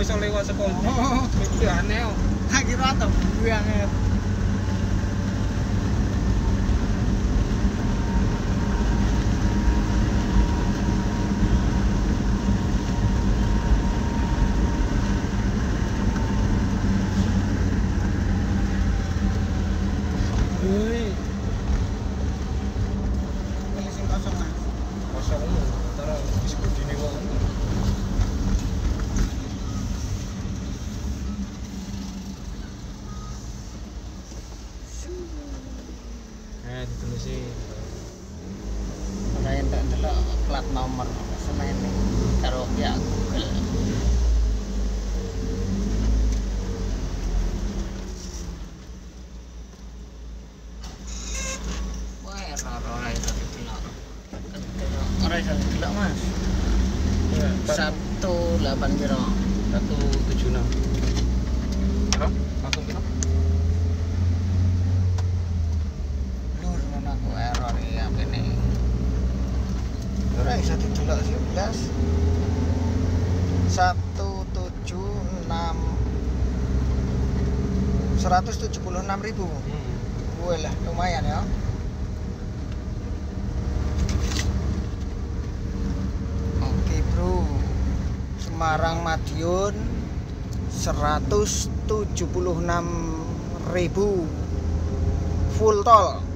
iso lewat sekolah. Oh, aneh. Tak kira tok Iso didelok, Mas. Ya, Satu delapan piro? satu tujuh enam. Berapa? Langsung piro? Lur ngono aku error. Ora iso didelok enam ribu. Hmm. Lah lumayan ya. Semarang Madiun 176 ribu full tol.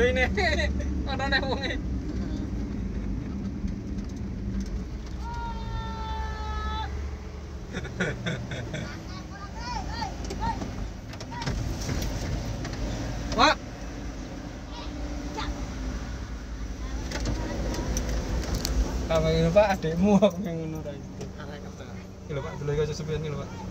đây nè ở đó này uống đi What? Kalau ini pak adik muak yang nudai. Kalau pak tulis aja sebenarnya pak.